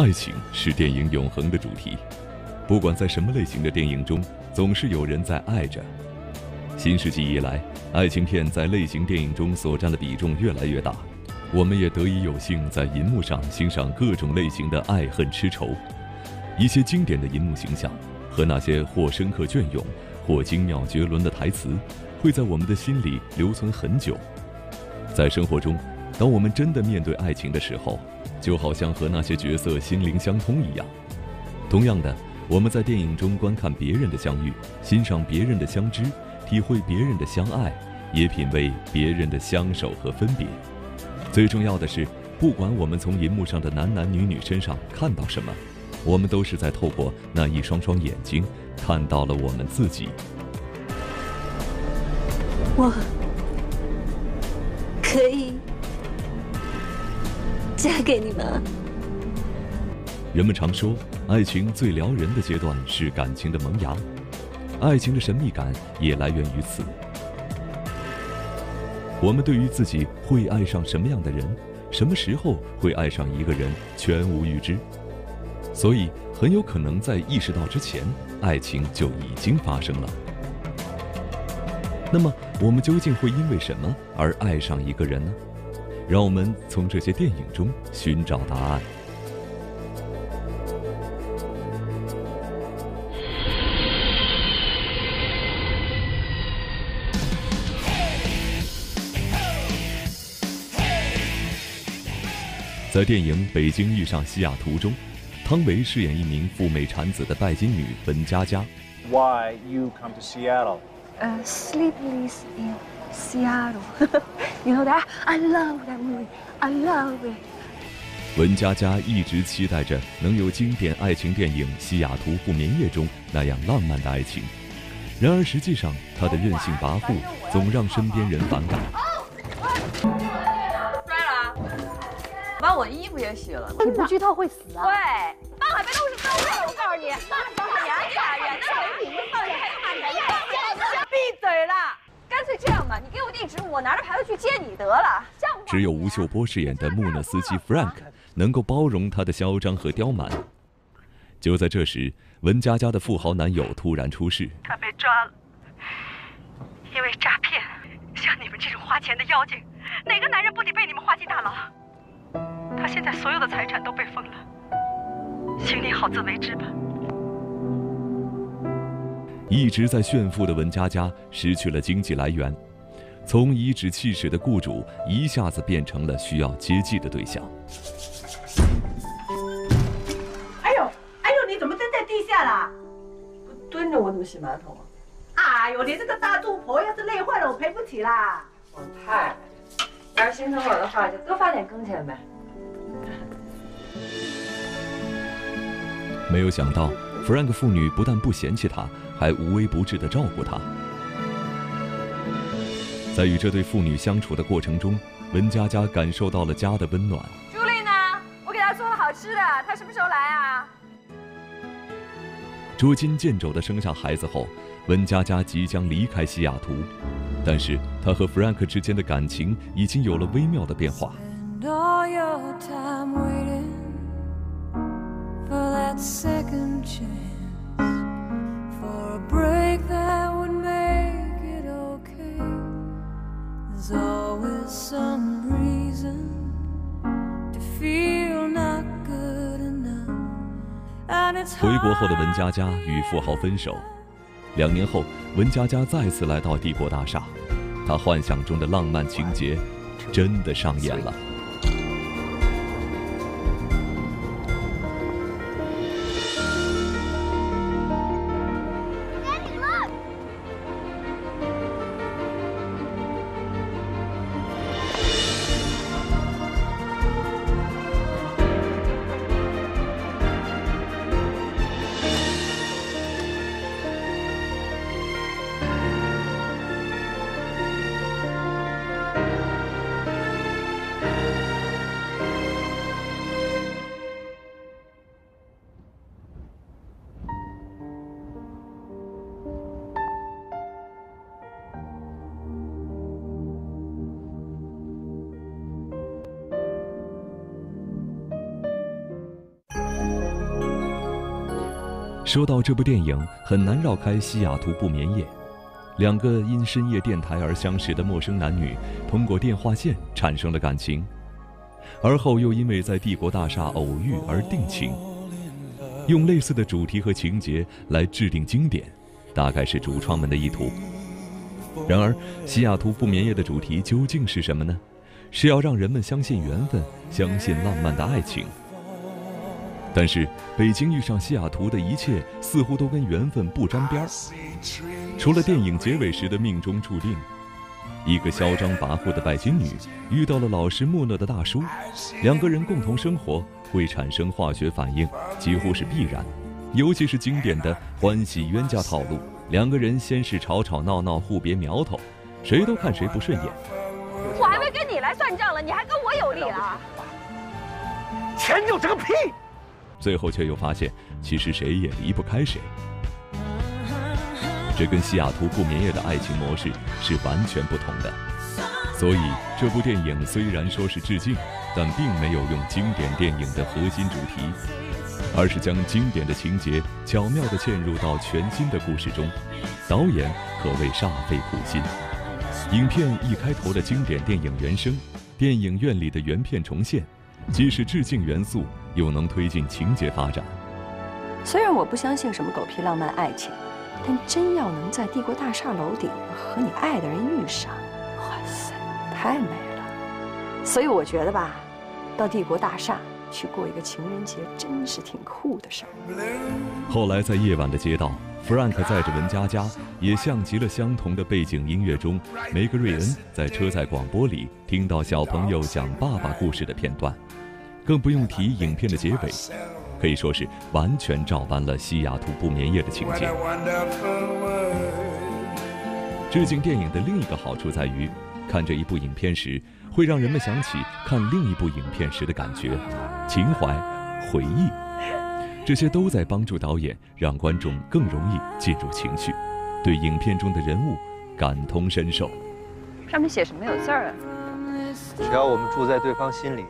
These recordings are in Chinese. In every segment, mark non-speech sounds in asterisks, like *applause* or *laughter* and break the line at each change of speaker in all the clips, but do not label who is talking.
爱情是电影永恒的主题，不管在什么类型的电影中，总是有人在爱着。新世纪以来，爱情片在类型电影中所占的比重越来越大，我们也得以有幸在银幕上欣赏各种类型的爱恨痴愁。一些经典的银幕形象和那些或深刻隽永、或精妙绝伦的台词，会在我们的心里留存很久。在生活中，当我们真的面对爱情的时候，就好像和那些角色心灵相通一样。同样的，我们在电影中观看别人的相遇，欣赏别人的相知，体会别人的相爱，也品味别人的相守和分别。最重要的是，不管我们从银幕上的男男女女身上看到什么，我们都是在透过那一双双眼睛，看到了我们自己。
我可以。嫁给你们？
人们常说，爱情最撩人的阶段是感情的萌芽，爱情的神秘感也来源于此。我们对于自己会爱上什么样的人，什么时候会爱上一个人，全无预知，所以很有可能在意识到之前，爱情就已经发生了。那么，我们究竟会因为什么而爱上一个人呢？让我们从这些电影中寻找答案。在电影《北京遇上西雅图》中，汤唯饰演一名赴美产子的拜金女文佳佳。
Why you come to Seattle?
Uh, sleepless in Seattle. *laughs* You know that? I love that movie. I love it.
文佳佳一直期待着能有经典爱情电影《西雅图不眠夜》中那样浪漫的爱情，然而实际上她的任性跋扈总让身边人反感。*laughs*
摔了，把我衣服也洗了。
你不剧透会死啊！
对，放海别动是都是，我告诉你，演呀演的水平放下还有马年，闭嘴了。干脆这样吧，你给我地址，我拿着牌子去接你得了。
只有吴秀波饰演的穆纳斯基 Frank 能够包容他的嚣张和刁蛮。就在这时，文佳佳的富豪男友突然出事，
他被抓了，因为诈骗。像你们这种花钱的妖精，哪个男人不得被你们花进大牢？他现在所有的财产都被封了，请你好自为之吧。
一直在炫富的文佳佳失去了经济来源，从颐指气使的雇主一下子变成了需要接济的对象。
哎呦，哎呦，你怎么蹲在地下啦？
蹲着我怎么洗马桶啊？
哎呦，你这个大肚婆要是累坏了，我赔不起啦。
我太，要是心疼我的话，就多发点工钱呗。
没有想到。Frank 父女不但不嫌弃他，还无微不至地照顾他。在与这对父女相处的过程中，文佳佳感受到了家的温暖。
朱莉呢？我给她做了好吃的，她什么时候来啊？
捉襟见肘的生下孩子后，文佳佳即将离开西雅图，但是她和 Frank 之间的感情已经有了微妙的变化。回国后的文佳佳与富豪分手，两年后，文佳佳再次来到帝国大厦，她幻想中的浪漫情节真的上演了。说到这部电影，很难绕开西雅图不眠夜。两个因深夜电台而相识的陌生男女，通过电话线产生了感情，而后又因为在帝国大厦偶遇而定情。用类似的主题和情节来制定经典，大概是主创们的意图。然而，西雅图不眠夜的主题究竟是什么呢？是要让人们相信缘分，相信浪漫的爱情。但是，北京遇上西雅图的一切似乎都跟缘分不沾边儿。除了电影结尾时的命中注定，一个嚣张跋扈的拜金女遇到了老实木讷的大叔，两个人共同生活会产生化学反应，几乎是必然。尤其是经典的欢喜冤家套路，两个人先是吵吵闹闹，互别苗头，谁都看谁不顺眼。
我还没跟你来算账了，你还跟我有理了？
钱就是个屁！
最后却又发现，其实谁也离不开谁。这跟西雅图不眠夜的爱情模式是完全不同的。所以，这部电影虽然说是致敬，但并没有用经典电影的核心主题，而是将经典的情节巧妙地嵌入到全新的故事中。导演可谓煞费苦心。影片一开头的经典电影原声，电影院里的原片重现，既是致敬元素，又能推进情节发展。
虽然我不相信什么狗屁浪漫爱情。但真要能在帝国大厦楼顶和你爱的人遇上，哇塞，太美了！所以我觉得吧，到帝国大厦去过一个情人节，真是挺酷的事儿。
后来在夜晚的街道，，Frank 载着文佳佳，也像极了相同的背景音乐中，梅格瑞恩在车载广播里听到小朋友讲爸爸故事的片段，更不用提影片的结尾。可以说是完全照搬了西雅图不眠夜的情节。致敬电影的另一个好处在于，看这一部影片时，会让人们想起看另一部影片时的感觉、情怀、回忆，这些都在帮助导演让观众更容易进入情绪，对影片中的人物感同身受。
上面写什么有字儿啊？
只要我们住在对方心里，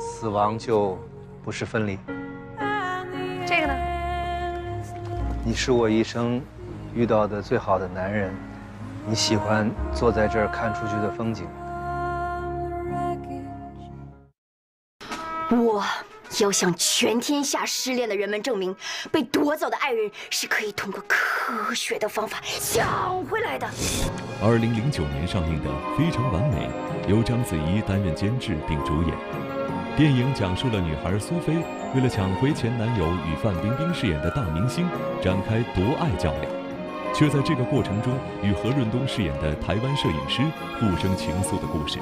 死亡就不是分离。
这个呢？
你是我一生遇到的最好的男人。你喜欢坐在这儿看出去的风景。
我要向全天下失恋的人们证明，被夺走的爱人是可以通过科学的方法抢回来的。
二零零九年上映的《非常完美》，由章子怡担任监制并主演。电影讲述了女孩苏菲为了抢回前男友与范冰冰饰演的大明星展开夺爱较量，却在这个过程中与何润东饰演的台湾摄影师互生情愫的故事。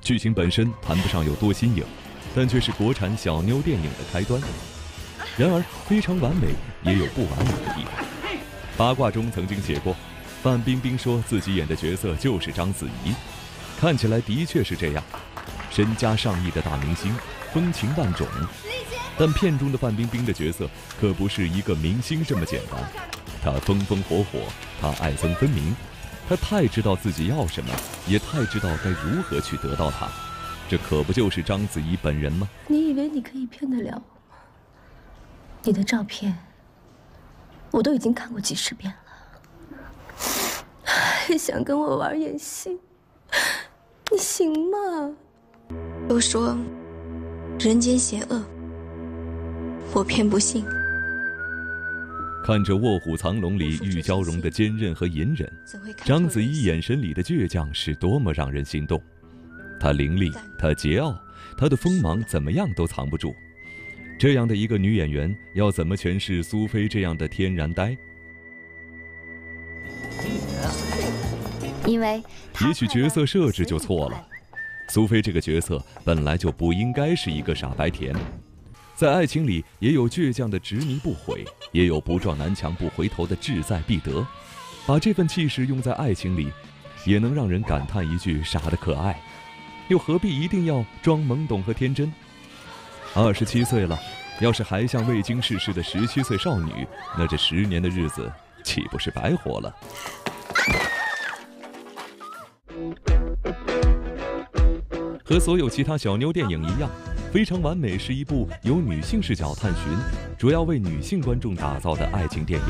剧情本身谈不上有多新颖，但却是国产小妞电影的开端。然而，非常完美也有不完美的地方。八卦中曾经写过。范冰冰说自己演的角色就是章子怡，看起来的确是这样。身家上亿的大明星，风情万种。但片中的范冰冰的角色可不是一个明星这么简单，她风风火火，她爱憎分明，她太知道自己要什么，也太知道该如何去得到它。这可不就是章子怡本人吗？
你以为你可以骗得了我吗？你的照片我都已经看过几十遍了。还 *laughs* 想跟我玩演戏，你行吗？
都说人间险恶，我偏不信。
看着《卧虎藏龙》里玉娇龙的坚韧和隐忍，章子怡眼神里的倔强是多么让人心动。她凌厉，她桀骜，她的锋芒怎么样都藏不住。这样的一个女演员，要怎么诠释苏菲这样的天然呆？
因为
也许角色设置就错了，苏菲这个角色本来就不应该是一个傻白甜，在爱情里也有倔强的执迷不悔，也有不撞南墙不回头的志在必得，把这份气势用在爱情里，也能让人感叹一句傻的可爱，又何必一定要装懵懂和天真？二十七岁了，要是还像未经世事的十七岁少女，那这十年的日子岂不是白活了？和所有其他小妞电影一样，《非常完美》是一部由女性视角探寻、主要为女性观众打造的爱情电影。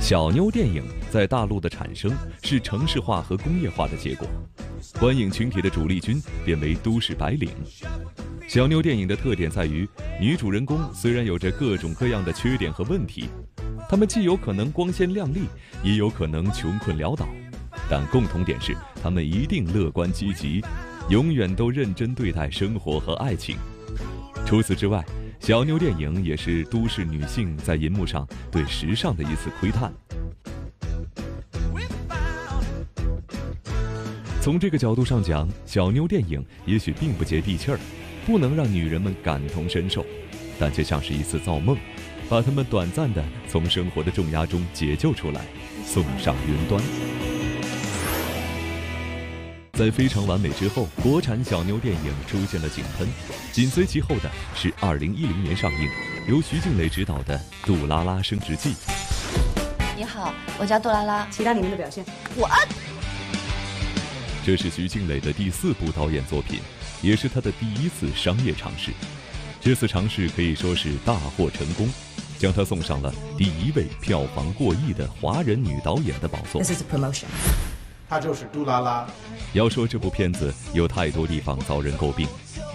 小妞电影在大陆的产生是城市化和工业化的结果，观影群体的主力军变为都市白领。小妞电影的特点在于，女主人公虽然有着各种各样的缺点和问题。他们既有可能光鲜亮丽，也有可能穷困潦倒，但共同点是，他们一定乐观积极，永远都认真对待生活和爱情。除此之外，小妞电影也是都市女性在银幕上对时尚的一次窥探。从这个角度上讲，小妞电影也许并不接地气儿，不能让女人们感同身受，但却像是一次造梦。把她们短暂的从生活的重压中解救出来，送上云端。在非常完美之后，国产小妞电影出现了井喷，紧随其后的是2010年上映，由徐静蕾执导的《杜拉拉升职记》。
你好，我叫杜拉拉。
期待你们的表现。
我。
这是徐静蕾的第四部导演作品，也是她的第一次商业尝试。这次尝试可以说是大获成功。将她送上了第一位票房过亿的华人女导演的宝座。
他就是杜拉拉。
要说这部片子有太多地方遭人诟病，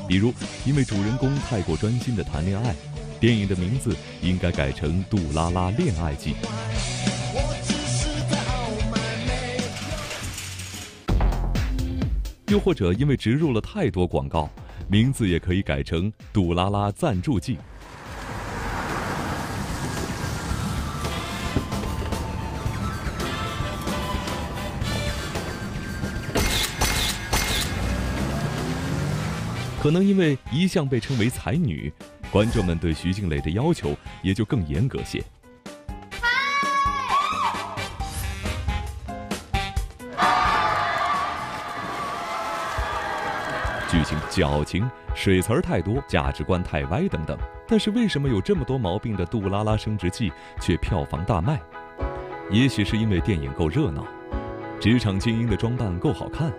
比如因为主人公太过专心的谈恋爱，电影的名字应该改成《杜拉拉恋爱记》。又或者因为植入了太多广告，名字也可以改成《杜拉拉赞助记》。可能因为一向被称为才女，观众们对徐静蕾的要求也就更严格些。剧情矫情，水词儿太多，价值观太歪等等。但是为什么有这么多毛病的《杜拉拉升职记》却票房大卖？也许是因为电影够热闹，职场精英的装扮够好看。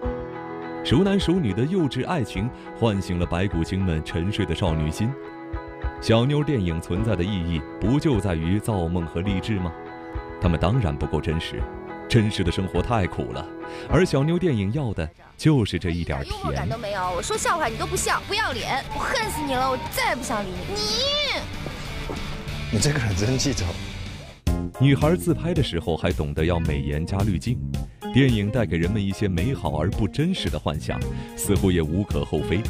熟男熟女的幼稚爱情唤醒了白骨精们沉睡的少女心。小妞电影存在的意义不就在于造梦和励志吗？他们当然不够真实，真实的生活太苦了，而小妞电影要的就是这一点甜。幽默
感都没有，我说笑话你都不笑，不要脸！我恨死你了，我再也不想理你。
你，你这个人真记仇。
女孩自拍的时候还懂得要美颜加滤镜。电影带给人们一些美好而不真实的幻想，似乎也无可厚非。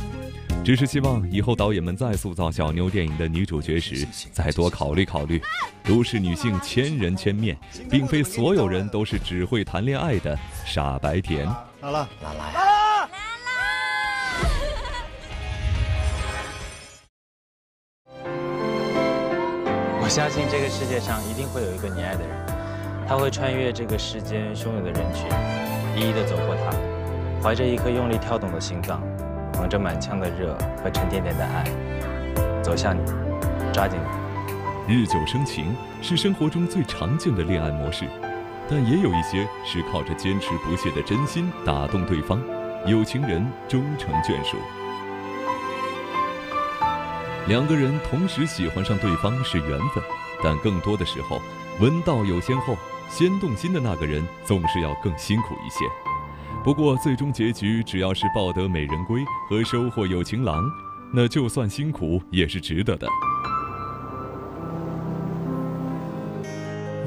只是希望以后导演们在塑造小妞电影的女主角时，再多考虑考虑，都市女性千人千面，并非所有人都是只会谈恋爱的傻白甜。
拉拉，
拉拉
呀！拉拉，
我相信这个世界上一定会有一个你爱的人。他会穿越这个世间汹涌的人群，一一的走过他，怀着一颗用力跳动的心脏，捧着满腔的热和沉甸甸的爱，走向你，抓紧
你。日久生情是生活中最常见的恋爱模式，但也有一些是靠着坚持不懈的真心打动对方，有情人终成眷属。两个人同时喜欢上对方是缘分，但更多的时候，闻道有先后。先动心的那个人总是要更辛苦一些，不过最终结局只要是抱得美人归和收获有情郎，那就算辛苦也是值得的。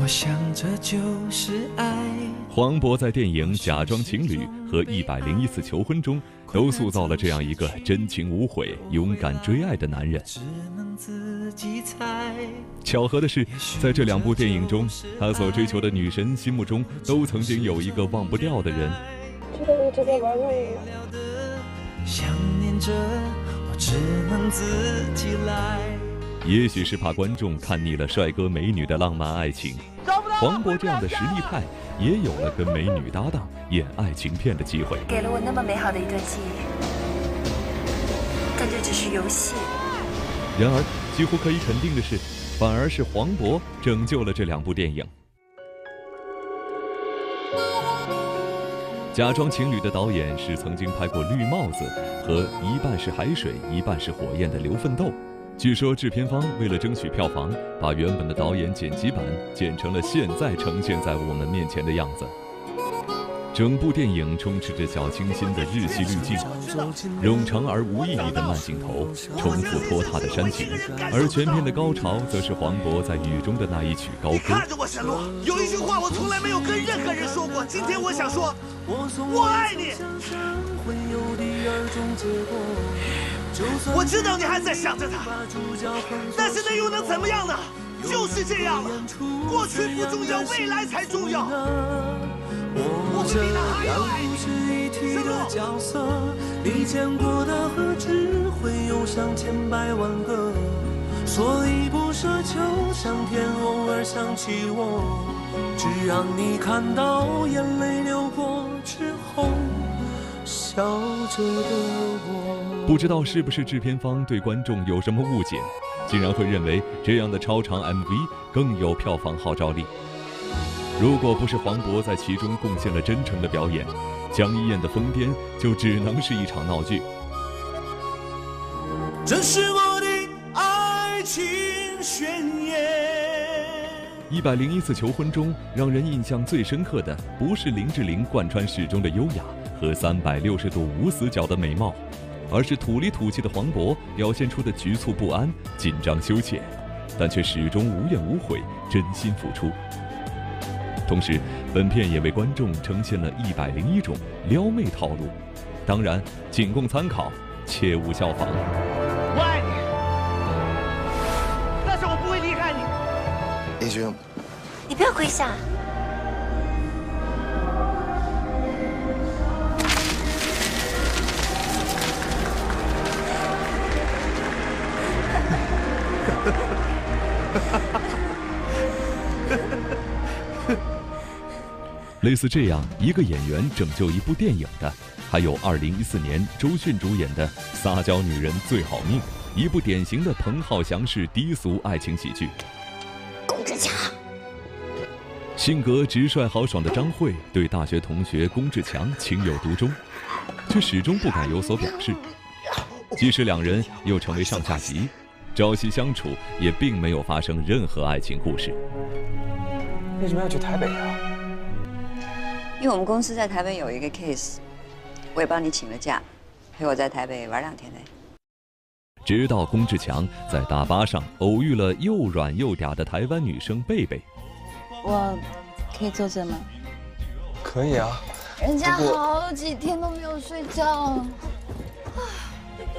我想这就是爱。黄渤在电影《假装情侣》和《一百零一次求婚》中，都塑造了这样一个真情无悔、勇敢追爱的男人。巧合的是，在这两部电影中，他所追求的女神心目中都曾经有一个忘不掉的人。
知道一直在玩弄
我。也许是怕观众看腻了帅哥美女的浪漫爱情，黄渤这样的实力派也有了跟美女搭档演爱情片的机会。
给了我那么美好的一段记忆，但这只是游戏。
然而，几乎可以肯定的是，反而是黄渤拯救了这两部电影。假装情侣的导演是曾经拍过《绿帽子》和《一半是海水一半是火焰》的刘奋斗。据说制片方为了争取票房，把原本的导演剪辑版剪成了现在呈现在我们面前的样子。整部电影充斥着小清新的日系滤镜，冗长而无意义的慢镜头，重复拖沓的煽情，而全片的高潮则是黄渤在雨中的那一曲高歌。
看着我，沈洛，有一句话我从来没有跟任何人说过，今天我想说，我爱你。我知道你还在想着他，但是那又能怎么样呢？就是这样了，过去不重要，未来才重要。我这样不值一提的角色，你见过的何止会有上千百万个，所以不奢求上天偶尔想起我，只让你看到眼泪流过之后笑着的我。
不知道是不是制片方对观众有什么误解，竟然会认为这样的超长 MV 更有票房号召力。如果不是黄渤在其中贡献了真诚的表演，江一燕的疯癫就只能是一场闹剧。
这是我的爱情宣言。
一百零一次求婚中，让人印象最深刻的不是林志玲贯穿始终的优雅和三百六十度无死角的美貌，而是土里土气的黄渤表现出的局促不安、紧张羞怯，但却始终无怨无悔、真心付出。同时，本片也为观众呈现了一百零一种撩妹套路，当然仅供参考，切勿效仿。
我爱你，但是我不会离开你。
英雄，
你不要跪下。
类似这样一个演员拯救一部电影的，还有2014年周迅主演的《撒娇女人最好命》，一部典型的彭浩翔式低俗爱情喜剧。
龚志强，
性格直率豪爽的张慧对大学同学龚志强情有独钟，却始终不敢有所表示。即使两人又成为上下级，朝夕相处，也并没有发生任何爱情故事。
为什么要去台北啊？
因为我们公司在台北有一个 case，我也帮你请了假，陪我在台北玩两天呢。
直到龚志强在大巴上偶遇了又软又嗲的台湾女生贝贝，
我可以坐这吗？
可以啊。
人家好几天都没有睡觉。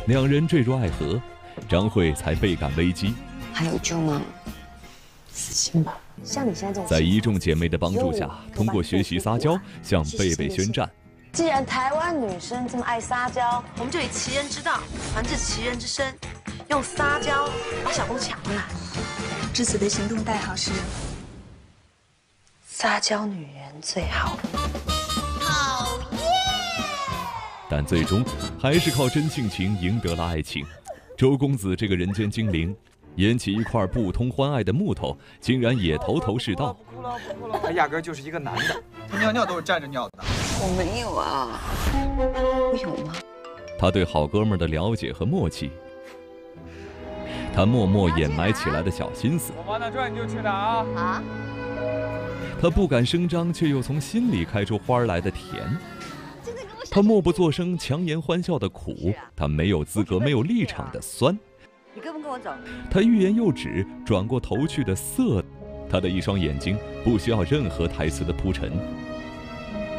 两人坠入爱河，张慧才倍感危机。
还有救吗？
死心吧。像你现在这种，
在一众姐妹的帮助下，通过学习撒娇向贝贝宣战。
既然台湾女生这么爱撒娇，
我们就以其人之道还治其人之身，用撒娇把小公抢回来。至此的行动代号是“
撒娇女人最好”。
讨厌。
但最终还是靠真性情赢得了爱情。周公子这个人间精灵。捡起一块不通欢爱的木头，竟然也头头是道。
他压根就是一个男的，他尿尿都是站着尿的。
我没有啊，我有吗？
他对好哥们的了解和默契，他默默掩埋起来的小心思。
我往哪转你就去哪啊！啊！
他不敢声张，却又从心里开出花来的甜。他默不作声，强颜欢笑的苦。他没有资格、没有立场的酸。
你跟不跟我走？
他欲言又止，转过头去的色，他的一双眼睛不需要任何台词的铺陈。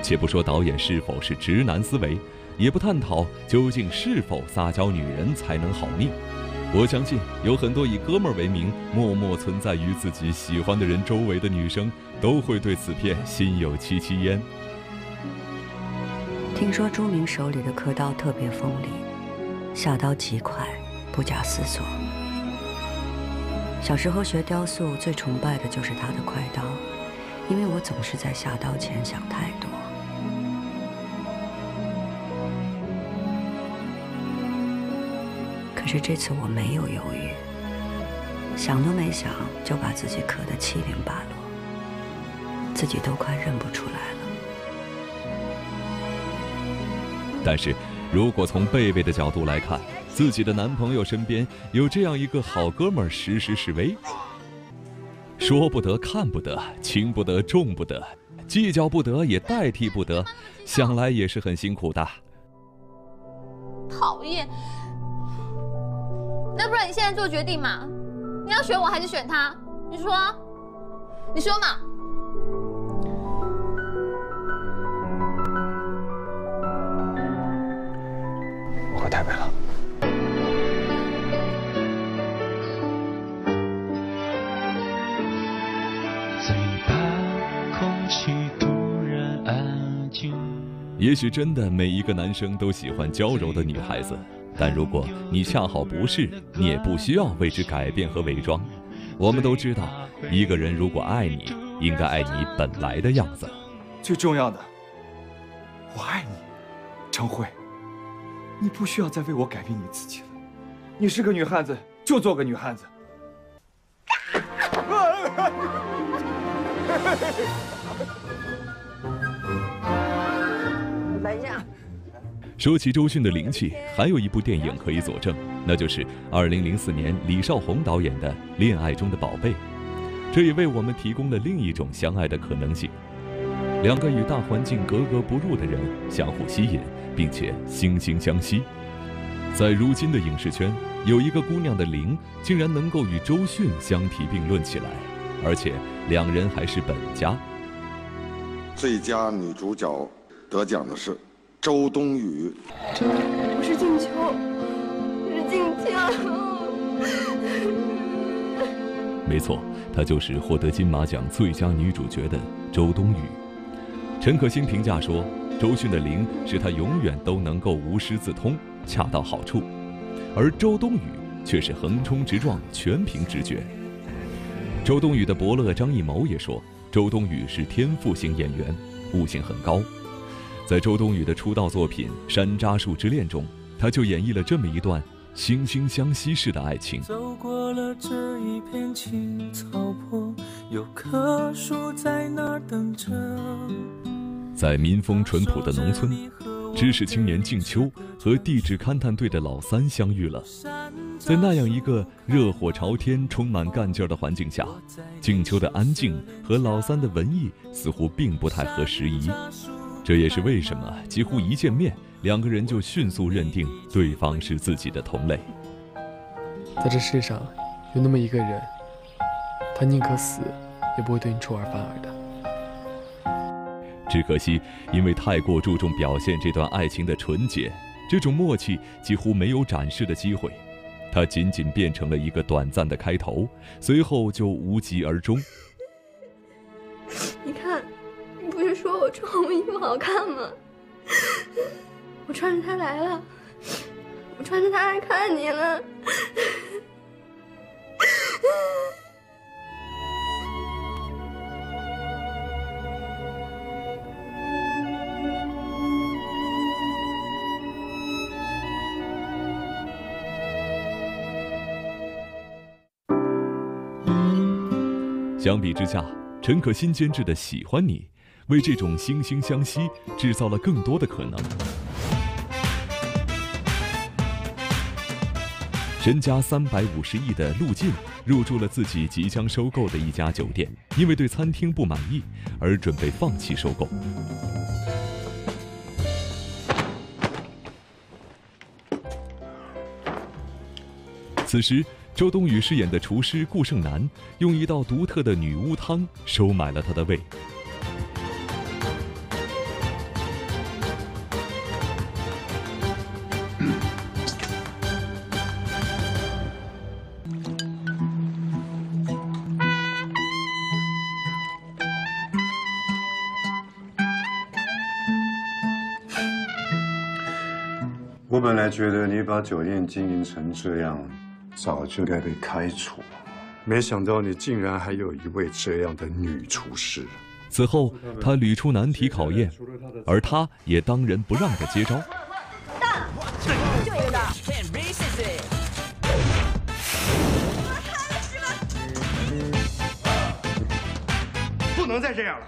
且不说导演是否是直男思维，也不探讨究竟是否撒娇女人才能好命。我相信有很多以哥们儿为名，默默存在于自己喜欢的人周围的女生，都会对此片心有戚戚焉。
听说朱明手里的刻刀特别锋利，下刀极快。不假思索。小时候学雕塑，最崇拜的就是他的快刀，因为我总是在下刀前想太多。可是这次我没有犹豫，想都没想就把自己刻得七零八落，自己都快认不出来了。
但是，如果从贝贝的角度来看，自己的男朋友身边有这样一个好哥们儿，时时示威，说不得，看不得，轻不得，重不得，计较不得，也代替不得，想来也是很辛苦的。
讨厌！那不然你现在做决定嘛？你要选我还是选他？你说，你说嘛？
我回台北了。
也许真的每一个男生都喜欢娇柔的女孩子，但如果你恰好不是，你也不需要为之改变和伪装。我们都知道，一个人如果爱你，应该爱你本来的样子。
最重要的，我爱你，张慧。你不需要再为我改变你自己了。你是个女汉子，就做个女汉子。
说起周迅的灵气，还有一部电影可以佐证，那就是2004年李少红导演的《恋爱中的宝贝》。这也为我们提供了另一种相爱的可能性：两个与大环境格格不入的人相互吸引，并且惺惺相惜。在如今的影视圈，有一个姑娘的灵竟然能够与周迅相提并论起来，而且两人还是本家。
最佳女主角得奖的是周冬雨。
不是静秋，是静秋。
没错，她就是获得金马奖最佳女主角的周冬雨。陈可辛评价说：“周迅的灵是她永远都能够无师自通。”恰到好处，而周冬雨却是横冲直撞，全凭直觉。周冬雨的伯乐张艺谋也说，周冬雨是天赋型演员，悟性很高。在周冬雨的出道作品《山楂树之恋》中，她就演绎了这么一段惺惺相惜式的爱情。
走过了这一片青草坡，有棵树在那等着。
在民风淳朴的农村。知识青年静秋和地质勘探队的老三相遇了，在那样一个热火朝天、充满干劲儿的环境下，静秋的安静和老三的文艺似乎并不太合时宜。这也是为什么几乎一见面，两个人就迅速认定对方是自己的同类。
在这世上，有那么一个人，他宁可死，也不会对你出尔反尔的。
只可惜，因为太过注重表现这段爱情的纯洁，这种默契几乎没有展示的机会，它仅仅变成了一个短暂的开头，随后就无疾而终。
你看，你不是说我穿红衣服好看吗？我穿着它来了，我穿着它来看你了。
相比之下，陈可辛监制的《喜欢你》为这种惺惺相惜制造了更多的可能。身家三百五十亿的陆晋入住了自己即将收购的一家酒店，因为对餐厅不满意而准备放弃收购。此时。周冬雨饰演的厨师顾胜男，用一道独特的女巫汤收买了他的胃。
觉得你把酒店经营成这样。早就该被开除，没想到你竟然还有一位这样的女厨师。
此后，他屡出难题考验，而他也当仁不让的接招。
大，就一个大。
不能再这样了。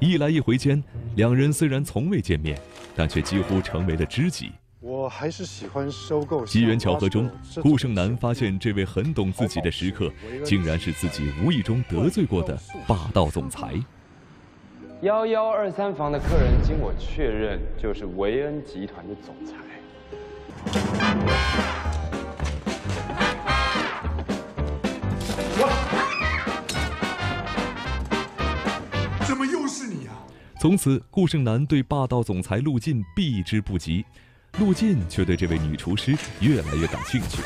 一来一回间，两人虽然从未见面，但却几乎成为了知己。
我还是喜欢收购。
机缘巧合中，顾胜男发现这位很懂自己的食客，竟然是自己无意中得罪过的霸道总裁。
幺幺二三房的客人，经我确认，就是维恩集团的总裁。
从此，顾胜男对霸道总裁陆晋避之不及，陆晋却对这位女厨师越来越感兴趣。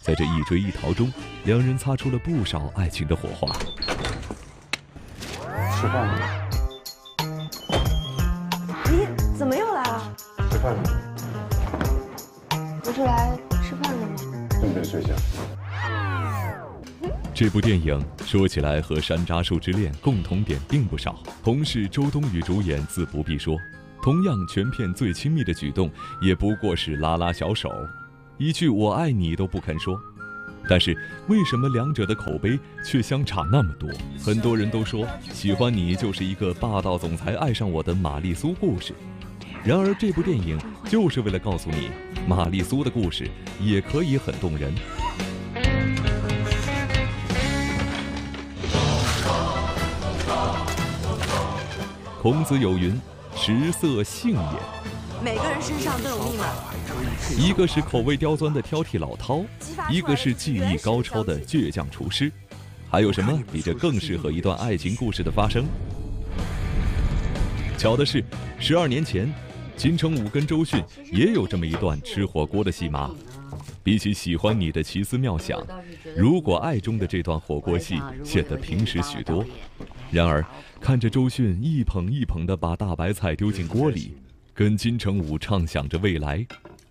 在这一追一逃中，两人擦出了不少爱情的火花。
吃饭了？
你怎么又来了？
吃饭了？
不是来吃饭的吗？
准备睡觉。
这部电影说起来和《山楂树之恋》共同点并不少，同是周冬雨主演，自不必说。同样，全片最亲密的举动也不过是拉拉小手，一句“我爱你”都不肯说。但是，为什么两者的口碑却相差那么多？很多人都说喜欢你就是一个霸道总裁爱上我的玛丽苏故事。然而，这部电影就是为了告诉你，玛丽苏的故事也可以很动人。孔子有云：“食色性也。”
每个人身上都有密码。
一个是口味刁钻的挑剔老饕，一个是技艺高超的倔强厨师，还有什么比这更适合一段爱情故事的发生？巧的是，十二年前，金城武跟周迅也有这么一段吃火锅的戏码。比起喜欢你的奇思妙想，如果爱中的这段火锅戏显得平实许多。然而，看着周迅一捧一捧地把大白菜丢进锅里，跟金城武畅想着未来，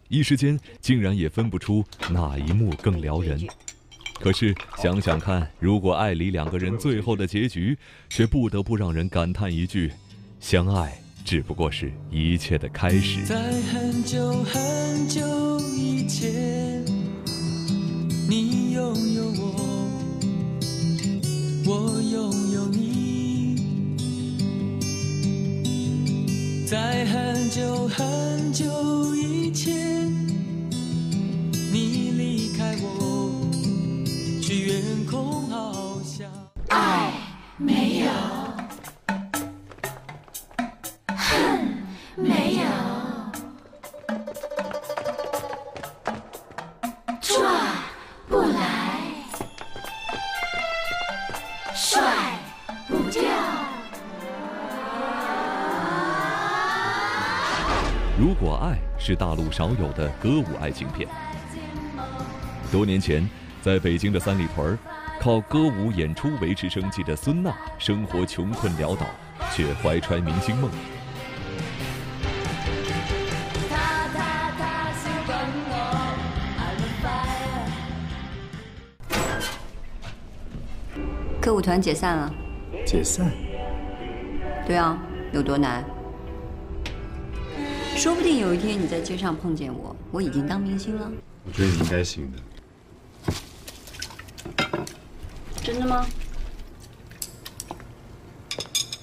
一时间竟然也分不出哪一幕更撩人。可是想想看，如果爱里两个人最后的结局，却不得不让人感叹一句：相爱只不过是一切的开始。
在很久很久以前，你拥有我，我拥有你。在很久很久以前，你离开我，去远空翱翔。
爱没有，
如果爱是大陆少有的歌舞爱情片，多年前，在北京的三里屯儿，靠歌舞演出维持生计的孙娜，生活穷困潦倒，却怀揣明星梦。
歌舞团解散了。
解散？
对啊，有多难？说不定有一天你在街上碰见我，我已经当明星了。
我觉得你应该行的。
真的吗？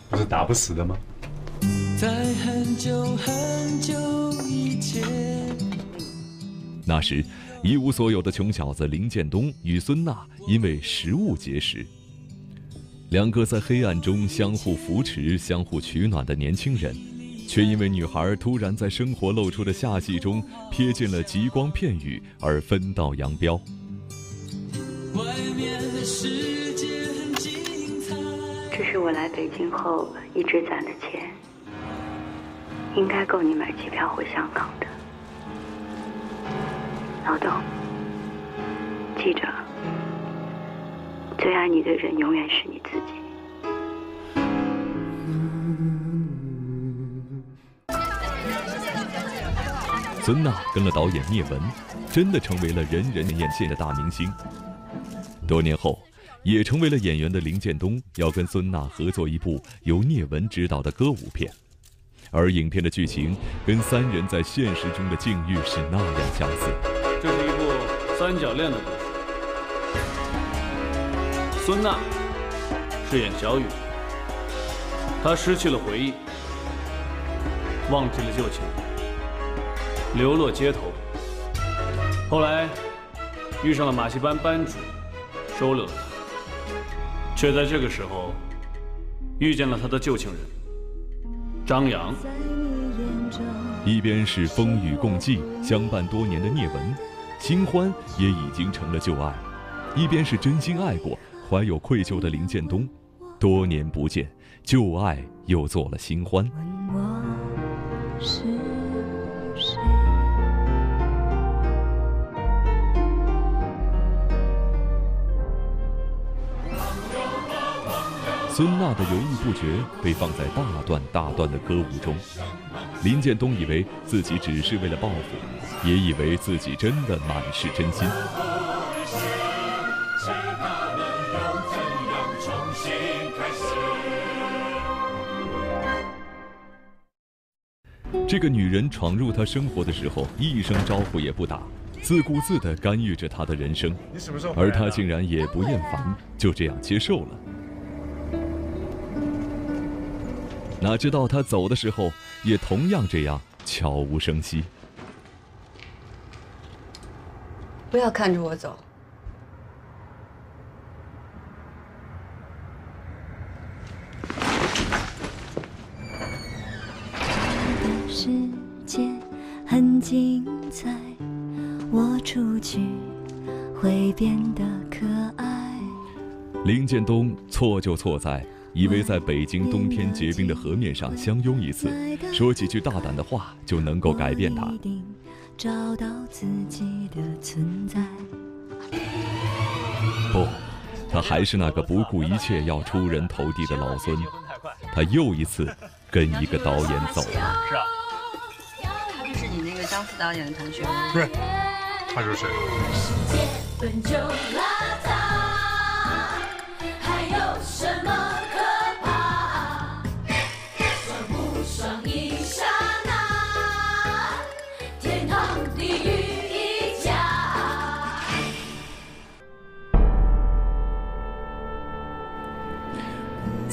不是打不死的吗？
在很久很久以前，
那时，一无所有的穷小子林建东与孙娜因为食物结识，两个在黑暗中相互扶持、相互取暖的年轻人，却因为女孩突然在生活露出的夏季中瞥见了极光片羽而分道扬镳。
外面的世界很精彩。
这是我来北京后一直攒的钱，应该够你买机票回香港的。老董，记着，最爱你的人永远是你自己。
孙娜跟了导演聂文，真的成为了人人艳羡的大明星。多年后，也成为了演员的林建东要跟孙娜合作一部由聂文执导的歌舞片，而影片的剧情跟三人在现实中的境遇是那样相似。
这是一部三角恋的故事。孙娜饰演小雨，她失去了回忆，忘记了旧情，流落街头。后来遇上了马戏班班主，收留了他，却在这个时候遇见了他的旧情人张扬。
一边是风雨共济、相伴多年的聂文，新欢也已经成了旧爱；一边是真心爱过、怀有愧疚的林建东，多年不见，旧爱又做了新欢。孙娜的犹豫不决被放在大段大段的歌舞中，林建东以为自己只是为了报复，也以为自己真的满是真心。这个女人闯入他生活的时候，一声招呼也不打，自顾自地干预着他的人生，而他竟然也不厌烦，就这样接受了。哪知道他走的时候，也同样这样悄无声息。
不要看着我走。
世界很精彩，我出去会变得可爱。
林建东错就错在。以为在北京冬天结冰的河面上相拥一次，说几句大胆的话就能够改变他。不，他还是那个不顾一切要出人头地的老孙。他又一次跟一个导演走了。
是啊，他就是你那个张副导演的同学吗。
对，他就是。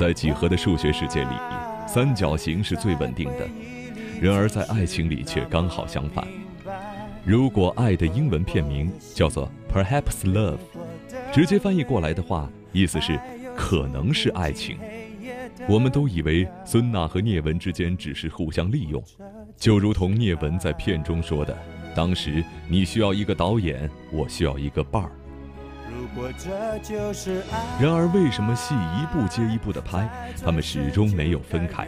在几何的数学世界里，三角形是最稳定的。然而在爱情里却刚好相反。如果爱的英文片名叫做 Perhaps Love，直接翻译过来的话，意思是可能是爱情。我们都以为孙娜和聂文之间只是互相利用，就如同聂文在片中说的：“当时你需要一个导演，我需要一个伴儿。”然而，为什么戏一部接一部的拍，他们始终没有分开？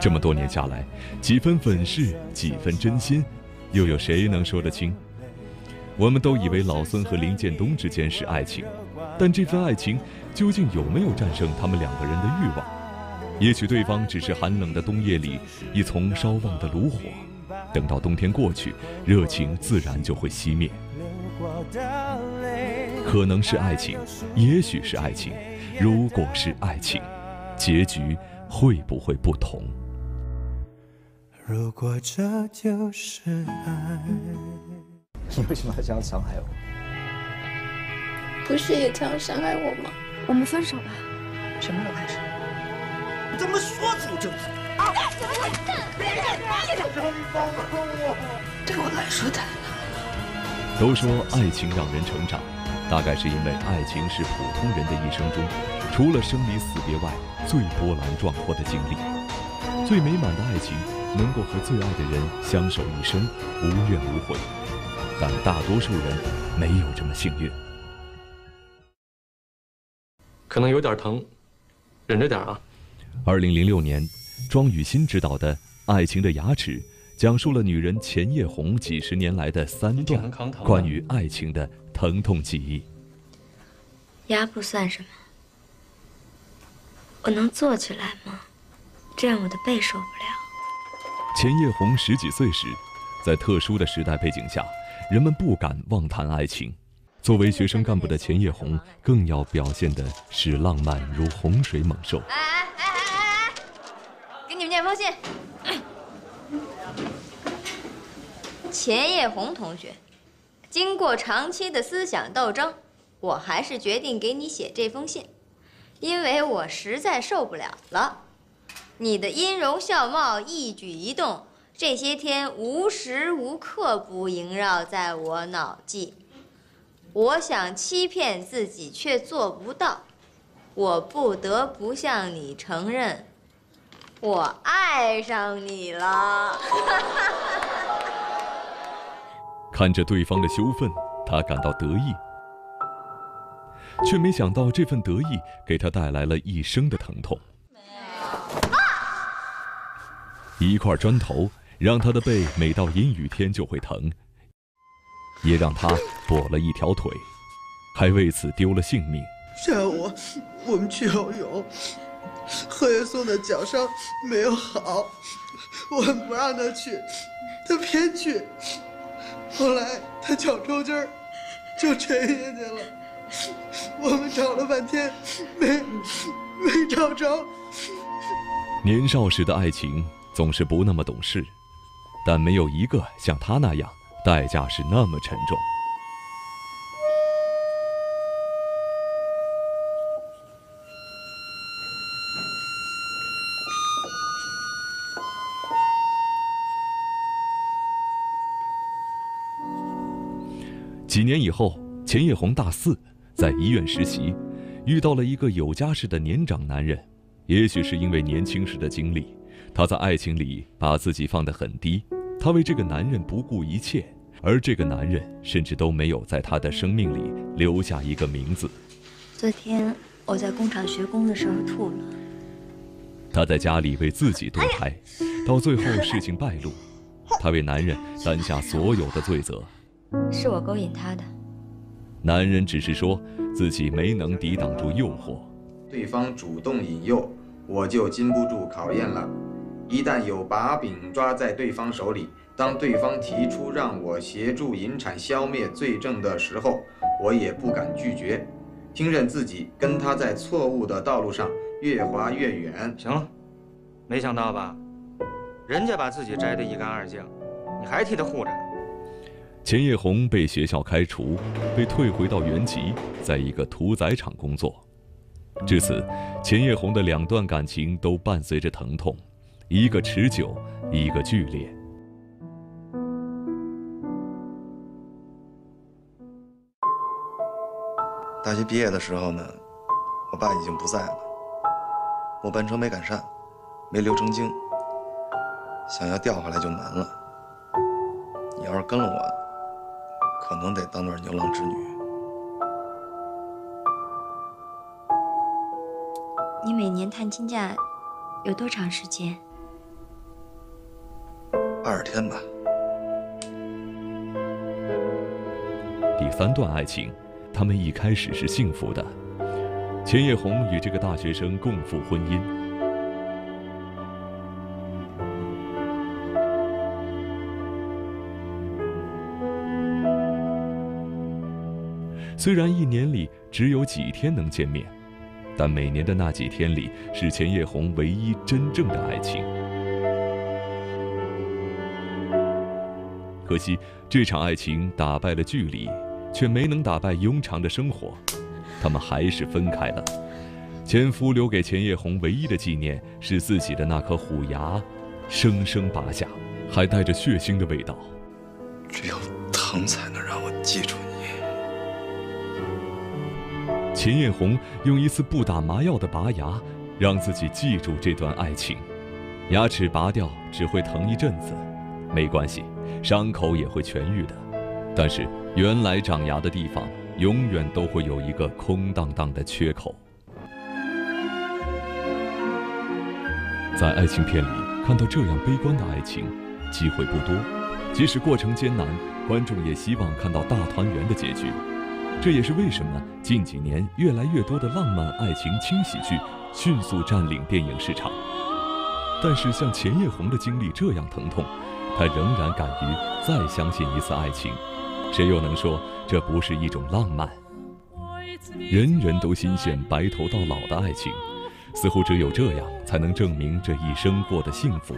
这么多年下来，几分粉饰，几分真心，又有谁能说得清？我们都以为老孙和林建东之间是爱情，但这份爱情究竟有没有战胜他们两个人的欲望？也许对方只是寒冷的冬夜里一丛烧旺的炉火，等到冬天过去，热情自然就会熄灭。可能是爱情，也许是爱情。如果是爱情，结局会不会不同？
如果这就是爱，
你为什么要这样伤害我？
不是也这样伤害我吗？
我们分手吧，
什么时候开始？
怎么说走就走？啊！别别别！
对我来说太难
了。都说爱情让人成长。大概是因为爱情是普通人的一生中，除了生离死别外最波澜壮阔的经历。最美满的爱情能够和最爱的人相守一生，无怨无悔。但大多数人没有这么幸运。
可能有点疼，忍着点啊。
二零零六年，庄雨欣执导的《爱情的牙齿》，讲述了女人钱叶红几十年来的三段关于爱情的。疼痛记忆，
牙不算什么，我能坐起来吗？这样我的背受不了。
钱叶红十几岁时，在特殊的时代背景下，人们不敢妄谈爱情。作为学生干部的钱叶红，更要表现的是浪漫如洪水猛兽。
哎哎哎哎哎！给你们念封信，*coughs*
钱叶红同学。经过长期的思想斗争，我还是决定给你写这封信。因为我实在受不了了。你的音容笑貌、一举一动，这些天无时无刻不萦绕在我脑际。我想欺骗自己，却做不到。我不得不向你承认，我爱上你了。*laughs*
看着对方的羞愤，他感到得意，却没想到这份得意给他带来了一生的疼痛。一块砖头让他的背每到阴雨天就会疼，也让他跛了一条腿，还为此丢了性命。
下午我们去游泳，何月松的脚伤没有好，我们不让他去，他偏去。后来他脚抽筋儿，就沉下去了。我们找了半天，没没找着。
年少时的爱情总是不那么懂事，但没有一个像他那样，代价是那么沉重。几年以后，钱叶红大四，在医院实习，遇到了一个有家室的年长男人。也许是因为年轻时的经历，他在爱情里把自己放得很低。他为这个男人不顾一切，而这个男人甚至都没有在他的生命里留下一个名字。
昨天我在工厂学工的时候吐了。
他在家里为自己堕胎，到最后事情败露，他为男人担下所有的罪责。
是我勾引他的。
男人只是说自己没能抵挡住诱惑，
对方主动引诱，我就经不住考验了。一旦有把柄抓在对方手里，当对方提出让我协助引产消灭罪证的时候，我也不敢拒绝，听任自己跟他在错误的道路上越滑越远。
行了，没想到吧？人家把自己摘得一干二净，你还替他护着。
钱叶红被学校开除，被退回到原籍，在一个屠宰场工作。至此，钱叶红的两段感情都伴随着疼痛，一个持久，一个剧烈。
大学毕业的时候呢，我爸已经不在了，我班车没赶上，没留成精，想要调回来就难了。你要是跟了我。可能得当段牛郎织女。
你每年探亲假有多长时间？
二十天吧。
第三段爱情，他们一开始是幸福的。钱叶红与这个大学生共赴婚姻。虽然一年里只有几天能见面，但每年的那几天里是钱叶红唯一真正的爱情。可惜这场爱情打败了距离，却没能打败庸常的生活，他们还是分开了。前夫留给钱叶红唯一的纪念是自己的那颗虎牙，生生拔下，还带着血腥的味道。
只有疼才能让我记住你。
秦艳红用一次不打麻药的拔牙，让自己记住这段爱情。牙齿拔掉只会疼一阵子，没关系，伤口也会痊愈的。但是原来长牙的地方，永远都会有一个空荡荡的缺口。在爱情片里看到这样悲观的爱情，机会不多。即使过程艰难，观众也希望看到大团圆的结局。这也是为什么近几年越来越多的浪漫爱情轻喜剧迅速占领电影市场。但是像钱叶红的经历这样疼痛，他仍然敢于再相信一次爱情。谁又能说这不是一种浪漫？人人都心羡白头到老的爱情，似乎只有这样才能证明这一生过得幸福。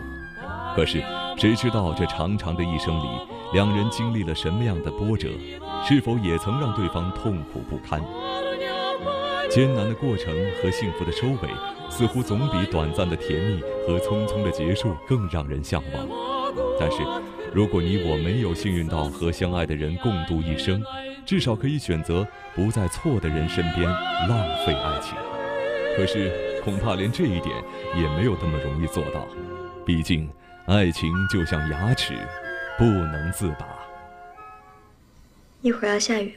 可是谁知道这长长的一生里，两人经历了什么样的波折？是否也曾让对方痛苦不堪？艰难的过程和幸福的收尾，似乎总比短暂的甜蜜和匆匆的结束更让人向往。但是，如果你我没有幸运到和相爱的人共度一生，至少可以选择不在错的人身边浪费爱情。可是，恐怕连这一点也没有那么容易做到。毕竟，爱情就像牙齿，不能自拔。
一会儿要下雨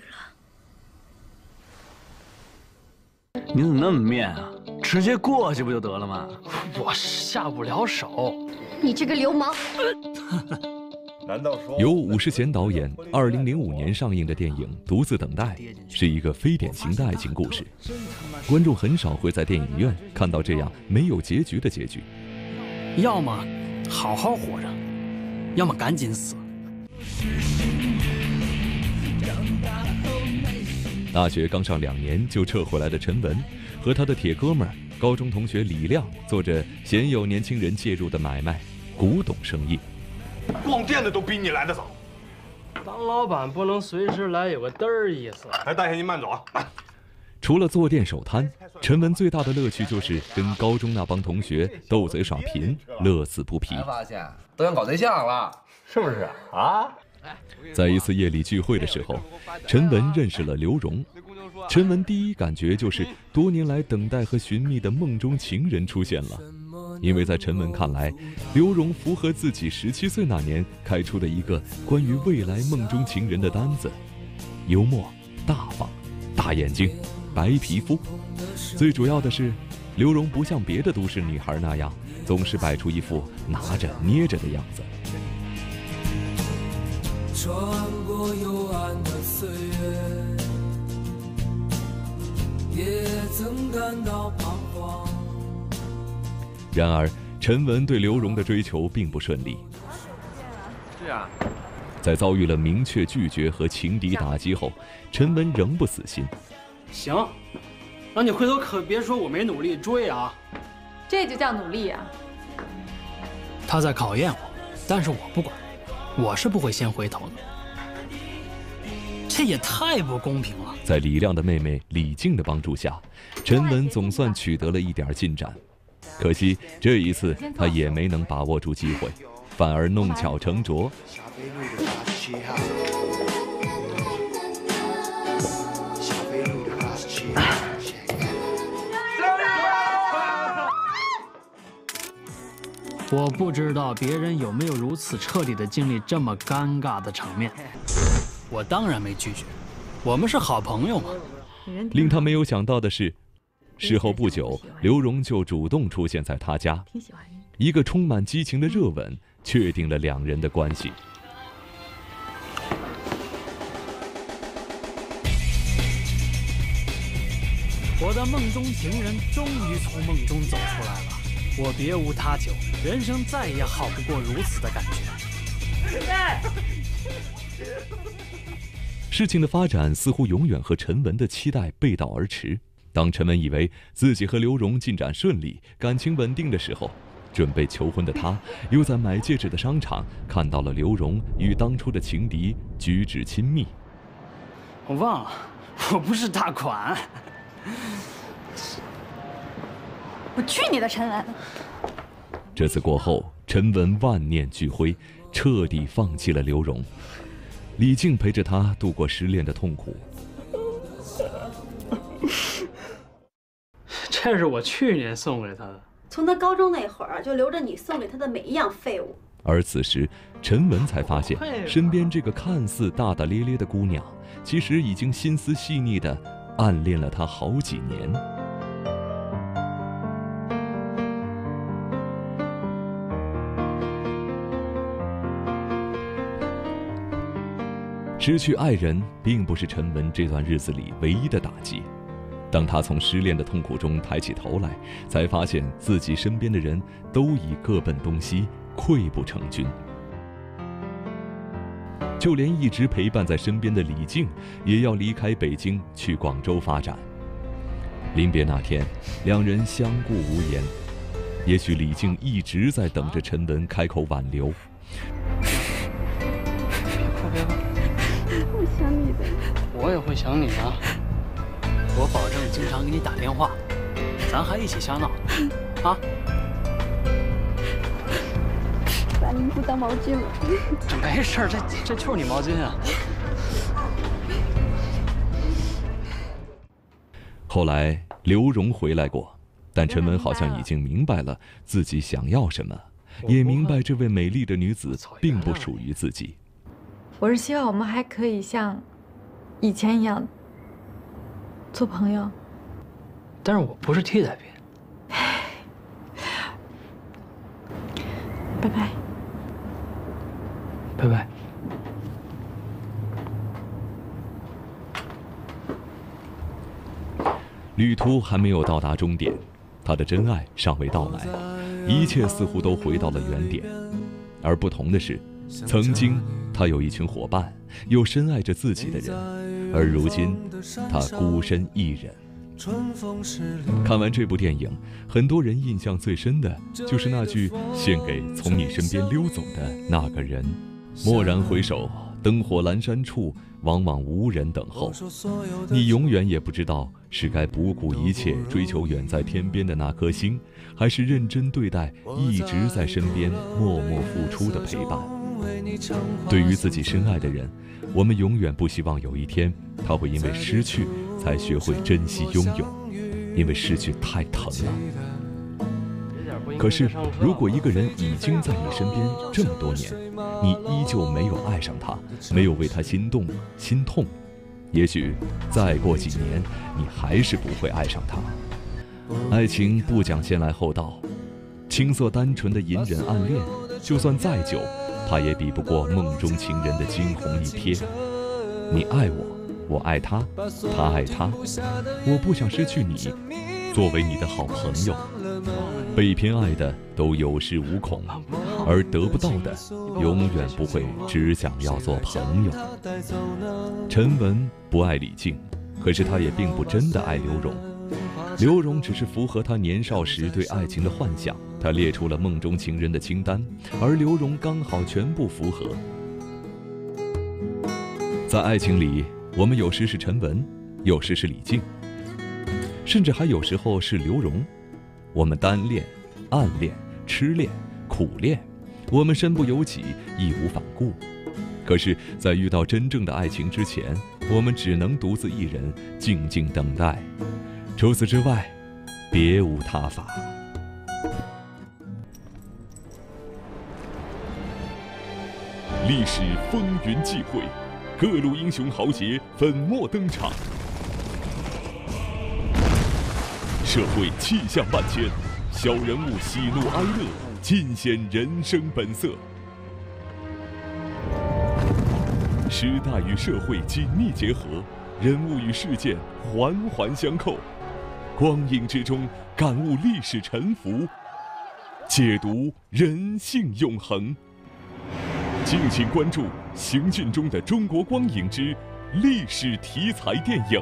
了，你怎么那么面啊？直接过去不就得了吗？我下不了手。
你这个流氓！*laughs*
难道说由武世贤导演二零零五年上映的电影《独自等待》是一个非典型的爱情故事？观众很少会在电影院看到这样没有结局的结局。
要么好好活着，要么赶紧死。
大学刚上两年就撤回来的陈文，和他的铁哥们儿高中同学李亮做着鲜有年轻人介入的买卖——古董生意。
逛店的都比你来的早。
当老板不能随时来，有个嘚儿意思。
哎，大爷您慢走啊。
除了坐店守摊，陈文最大的乐趣就是跟高中那帮同学斗嘴耍贫，乐此不疲。
发现都想搞对象了，是不是啊？
在一次夜里聚会的时候，陈文认识了刘荣。陈文第一感觉就是多年来等待和寻觅的梦中情人出现了，因为在陈文看来，刘荣符合自己十七岁那年开出的一个关于未来梦中情人的单子：幽默、大方、大眼睛、白皮肤。最主要的是，刘荣不像别的都市女孩那样，总是摆出一副拿着捏着的样子。穿过幽暗的岁月。也曾感到彷徨。然而，陈文对刘荣的追求并不顺利。
是啊，
在遭遇了明确拒绝和情敌打击后，陈文仍不死心。
行，那你回头可别说我没努力追啊。
这就叫努力啊。
他在考验我，但是我不管，我是不会先回头的。这也太不公平了。
在李亮的妹妹李静的帮助下，陈文总算取得了一点进展。可惜这一次他也没能把握住机会，反而弄巧成拙。
我不知道别人有没有如此彻底的经历这么尴尬的场面。我当然没拒绝。我们是好朋友嘛。
令他没有想到的是，事后不久，刘荣就主动出现在他家，一个充满激情的热吻，确定了两人的关系。
我的梦中情人终于从梦中走出来了，我别无他求，人生再也好不过如此的感
觉。*laughs* 事情的发展似乎永远和陈文的期待背道而驰。当陈文以为自己和刘荣进展顺利、感情稳定的时候，准备求婚的他，又在买戒指的商场看到了刘荣与当初的情敌举止亲密。
我忘了，我不是大款。
我去你的陈文！
这次过后，陈文万念俱灰，彻底放弃了刘荣。李静陪着他度过失恋的痛苦。*laughs*
这是我去年送给他的。
从他高中那会儿就留着你送给他的每一样废物。
而此时，陈文才发现，身边这个看似大大咧咧的姑娘，其实已经心思细腻的暗恋了他好几年。失去爱人并不是陈文这段日子里唯一的打击。当他从失恋的痛苦中抬起头来，才发现自己身边的人都已各奔东西，溃不成军。就连一直陪伴在身边的李静，也要离开北京去广州发展。临别那天，两人相顾无言。也许李静一直在等着陈文开口挽留。*laughs*
我也会想你的。我保证经常给你打电话，咱还一起瞎闹，啊？
把衣服当毛巾了。
这没事这这就是你毛巾啊。
后来刘荣回来过，但陈文好像已经明白了自己想要什么，也明白这位美丽的女子并不属于自己。
我是希望我们还可以像以前一样做朋友。
但是我不是替代品。
拜拜。
拜拜。
旅途还没有到达终点，他的真爱尚未到来，一切似乎都回到了原点。而不同的是，曾经他有一群伙伴，有深爱着自己的人，而如今他孤身一人。看完这部电影，很多人印象最深的就是那句献给从你身边溜走的那个人：蓦然回首，灯火阑珊处，往往无人等候。你永远也不知道是该不顾一切追求远在天边的那颗星，还是认真对待一直在身边默默付出的陪伴。对于自己深爱的人，我们永远不希望有一天他会因为失去才学会珍惜拥有，因为失去太疼了。可是，如果一个人已经在你身边这么多年，你依旧没有爱上他，没有为他心动、心痛，也许再过几年，你还是不会爱上他。爱情不讲先来后到，青涩单纯的隐忍暗恋，就算再久。他也比不过梦中情人的惊鸿一瞥。你爱我，我爱他，他爱他。我不想失去你，作为你的好朋友。被偏爱的都有恃无恐，而得不到的永远不会只想要做朋友。陈文不爱李静，可是他也并不真的爱刘荣。刘荣只是符合他年少时对爱情的幻想。他列出了梦中情人的清单，而刘荣刚好全部符合。在爱情里，我们有时是陈文，有时是李静，甚至还有时候是刘荣。我们单恋、暗恋、痴恋、苦恋，我们身不由己，义无反顾。可是，在遇到真正的爱情之前，我们只能独自一人静静等待。除此之外，别无他法。历史风云际会，各路英雄豪杰粉墨登场，社会气象万千，小人物喜怒哀乐尽显人生本色。时代与社会紧密结合，人物与事件环环相扣，光影之中感悟历史沉浮，解读人性永恒。敬请关注《行进中的中国光影之历史题材电影》。